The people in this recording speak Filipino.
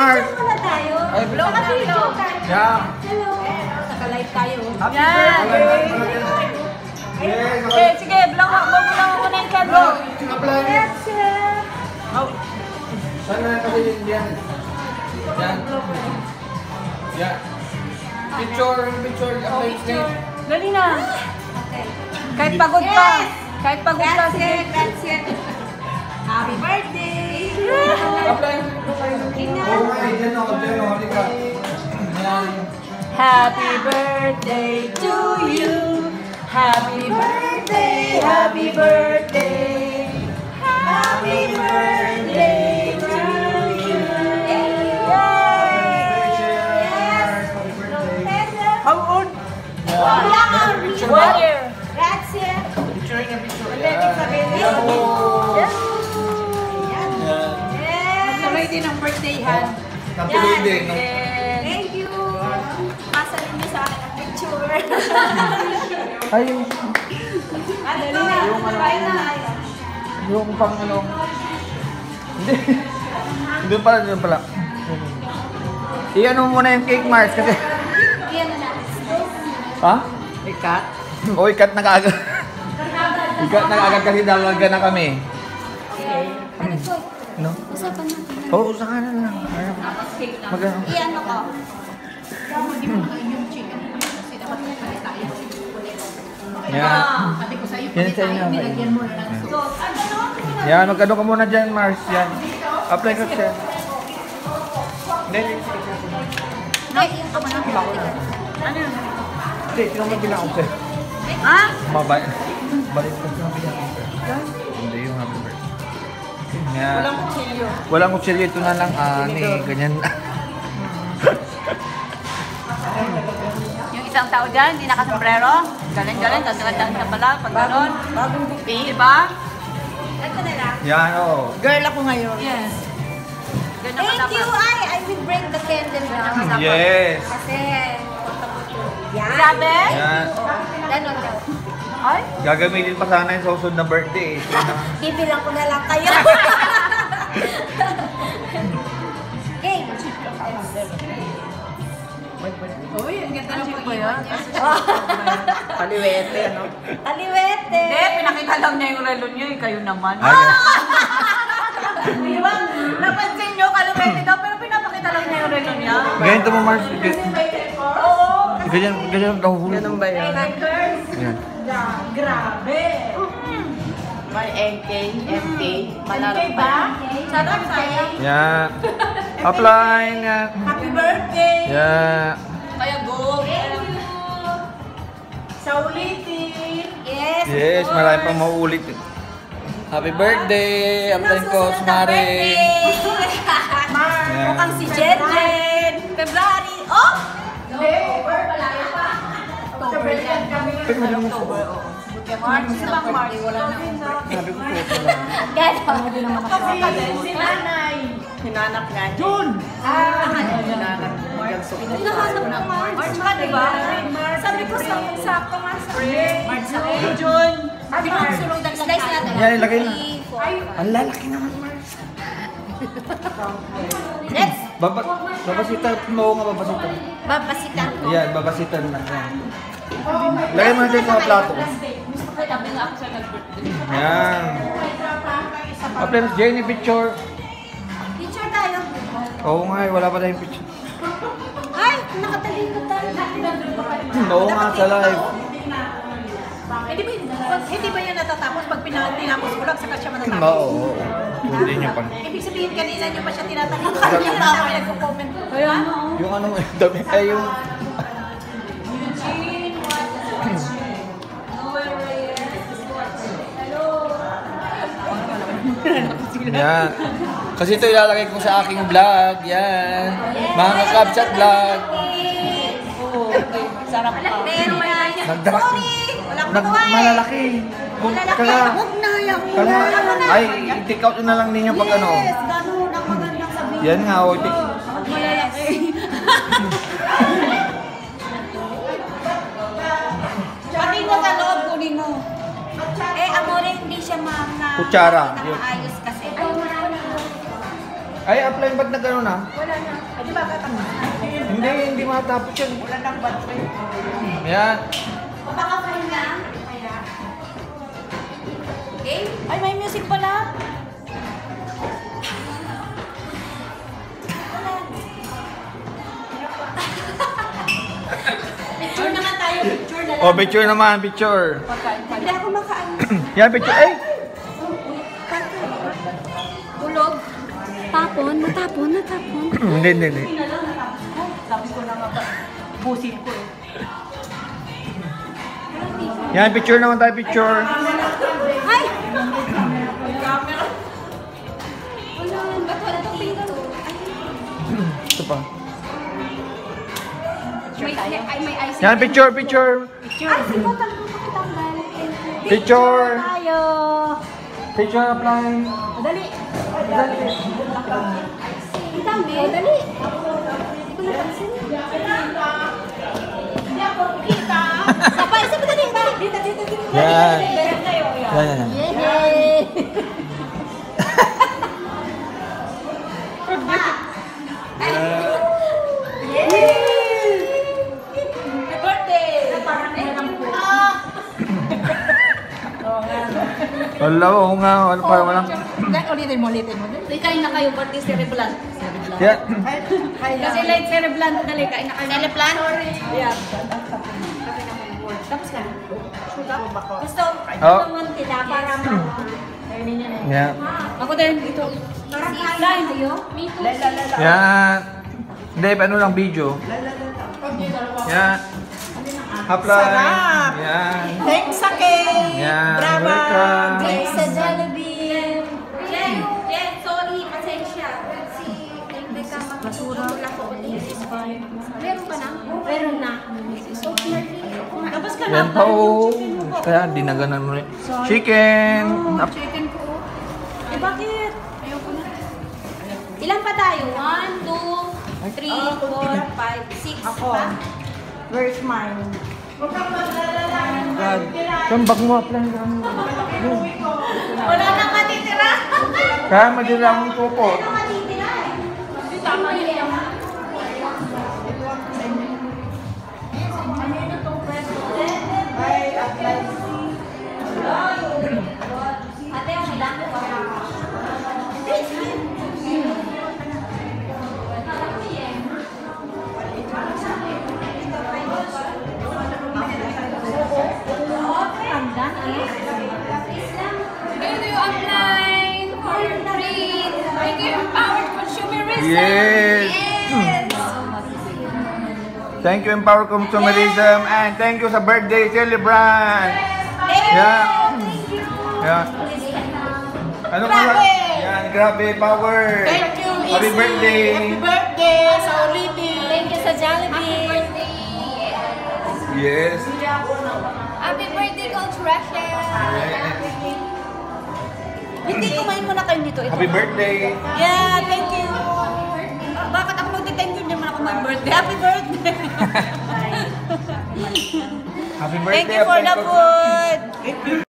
Tayo. Ay, Hello, hello. Yeah. Hello. Naka-live tayo. Happy Yan. birthday. Yes, Okay, sige, vlog mo muna mo muna yung candle. Apply. Grazie. Oh. Saan na kasi yun yan? Yan. Yan. Picture, picture, apply Picture. Dali na. Okay. Kahit pagod ka. Yes. Kahit pagod ka, Grazie, sige. grazie. Happy birthday. Apply. Happy birthday to you. Happy birthday, happy birthday. Happy birthday to you. How old? One year. Grazie. Picture. Din ang birthday, Han. Natuloy din. Thank you. Pasalin niyo sa akin ang picture. Ay, yung, dali na. Yung ano. yung pang ano. Hindi. Hindi pala, hindi pala. I-ano mo muna yung cake, Mars, kasi... Yan na. Ha? Ikat. O, ikat na kaagad. ikat na kaagad kasi dalaga na kami. No? Usapan natin. Oo, sa kanan lang. Ano? Mag ano? Iyan ako. Yan. Yan sa inyo. Yan, magkano ka muna dyan, Mars. Yan. Apply ka siya. Hindi, hindi. Hindi, ako. Ano yun? Hindi, mo binako sa'yo? Ha? Mabay. Balik ka sa'yo? Hindi yung happy birthday. Yan. Walang kutsilyo. Walang kutsilyo. Ito na lang, ani. Ganyan. Yung isang tao dyan, hindi nakasombrero. Galing-galing, gagandang siya pala. Pag gano'n. Bagong buki. Diba? Ito na lang. Yan, oh. Girl ako ngayon. Yes. Ganyan ka Thank you, ay. I will break the candle now. Yes. Kasi, yan. Sabi? Yan. Ganon daw. Ay? Gagamitin pa sana yung susunod na birthday. eh. Bibilang ko na lang kayo. Okay. Uy, ang ganda ng po yan. Paliwete, no? Aliwete. Hindi, pinakita lang niya yung relo niya. eh. Kayo naman. Yan. Di ba? Napansin niyo, kaliwete daw, pero pinapakita lang niya yung relo niya. Ganito mo, Mars. Oo. Ganyan, ganyan daw. Ganun ba yan? Yan. Grabe. May NK, MK, Malaki ba? Sarap sa'yo. Apply. Yan. Happy birthday! Yan. Kaya go! Sa ulitin! Yes. Yes, marami pa mauulit. Happy birthday! Apply ko, Smari. Yan. Mukhang si Jen Jen. February. Oh! Hindi, over malayo pa. October yan kami. October, oo. March, ibang March. Wala na Sabi ko po. Ganon. Kasi si nanay. Hinanak nga. June! Ah, Hinanak niya. Hinahanap ko nga. March ka, di ba? Sabi ko sa sakto nga sa March sa June! Sunod slice natin. Yan, ilagay na. Ang lalaki naman, Mars. Next. Baba, babasitan. Oo nga, babasitan. Babasitan ko. Yan, babasitan na. Yan. Lagay mo na dyan sa mga plato. Yan. Apply mo, Jenny, picture. Picture tayo. Oo nga, eh, wala pa tayong picture. Ay, nakatalikod tayo. Oo nga, sa live. Hindi ba, pag, hindi ba yan natatapos pag pina- tinapos ko lang saka siya matatapos? Oo, oo. Hindi niyo pa. Ibig sabihin kanina niyo pa siya tinatanong kanina na ako nagko-comment. Ano? Yung ano, dami, ay yung... Yan. Kasi ito ilalagay ko sa aking vlog. Yan. Mga kabsat vlog. Sarap pa. Nagdarak. Nag, malalaki. Kung Malalaki. kala, Huwag na yan. kala, ay, i-take out na lang ninyo pag ano. Yes, ganun ang magandang sabihin. Yan nga, oh, take, Yes. Pati na sa loob, kunin mo. Eh, amore, hindi siya ma'am na Kutsara. kasi. Ay, apply ba't na gano'n ah? Wala na. Ay, di ba katapos? Hindi, hindi matapos yan. Wala nang battery. Yan. Papaka-fine lang. Kaya. Okay? Ay, may music pala. Picture naman tayo. Picture na lang. Oh, picture naman, picture. Pagkain pala. Hindi ako makaano. Yan, picture. Ay! Tapon, natapon, natapon. hindi, hindi, hindi. Sabi ko na nga busin ko eh. Yan, picture naman tayo, picture. Ay! Ito pa. Yan, picture, picture. Picture. Tayo! Picture apply. Dali! Kita. Sabay, sabay, dali, dali. Dito, dito, dito. Yan. Meron kayo. Yan, yan, yan. Yay! Happy birthday! Parang meron po. Wala, oo nga. Wala pa, walang... Dahil ulitin mo, ulitin mo. Dali, kain na kayo, birthday cereblant. Yan. Kasi light cereblant, dali, kain na kayo. Cereblant? Yeah. Tapos ka. Gusto, Oh. naman kita para ma... Yan. Ako din, ito. Parang kain too. Yan. Hindi, ano lang video. Apply. Sarap. Yan. Thanks, Akin! Yan. Brava! Thanks sa Jollibee. Meron pa na? Meron na. So, Tapos ka Yan pa, oh. Kaya, dinaganan mo rin. Chicken. Ap- chicken ko. Eh, bakit? Ayoko na. Ilan pa tayo? One, two, three, four, five, six. Ako. pa? Where's mine? God. Saan bag mo apply? Wala nang matitira. Kaya madila akong tupo. Wala nang matitira eh. Tama yun. You for? Thank you, empowered consumerism. Yes. Thank you, Empower Consumerism. And thank you sa birthday celebrant. Yeah. Yeah. Ano Grabe. Yan, grabe, power. Thank you, Happy Izzy. birthday. Happy birthday sa ulitin! Thank you sa Jollibee. Happy birthday. Yes. Happy birthday, Coach Rachel. Hindi, kumain muna kayo dito. Ito. Happy birthday. Yeah, thank you. Bakit ako magti-thank you naman ako mag-birthday? Happy birthday! Happy birthday. Thank you for the food!